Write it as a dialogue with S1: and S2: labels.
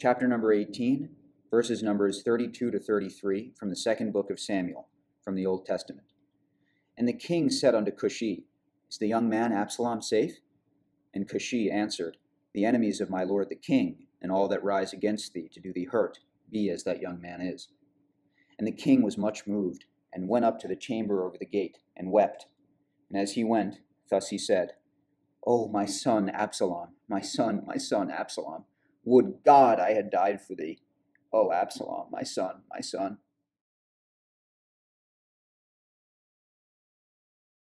S1: chapter number 18, verses numbers 32 to 33 from the second book of Samuel from the Old Testament. And the king said unto Cushi, Is the young man Absalom safe? And Cushi answered, The enemies of my lord the king, and all that rise against thee to do thee hurt, be as that young man is. And the king was much moved, and went up to the chamber over the gate, and wept. And as he went, thus he said, O my son Absalom, my son, my son Absalom, would God I had died for thee. O Absalom, my son, my son.